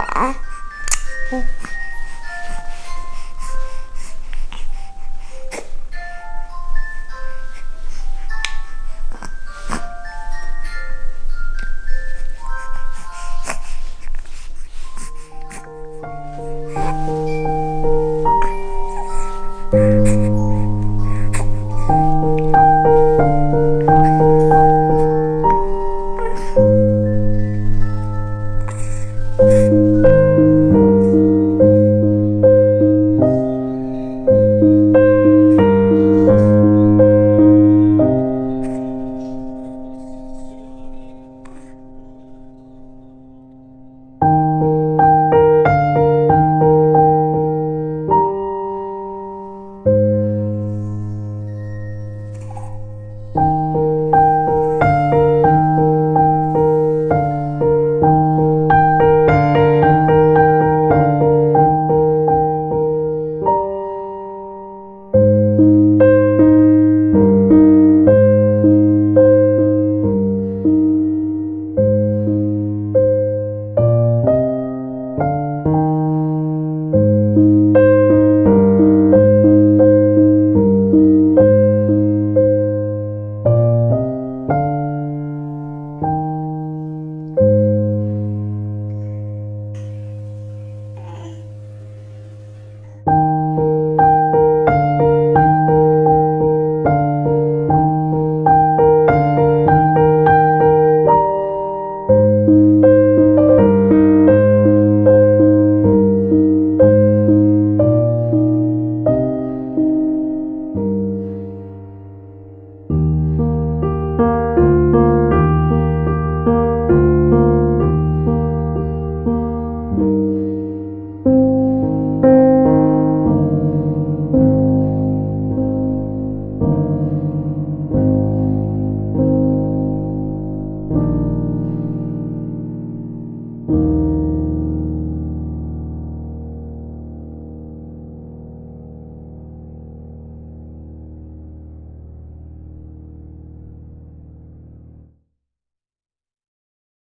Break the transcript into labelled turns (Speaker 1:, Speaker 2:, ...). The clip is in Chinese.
Speaker 1: 哎。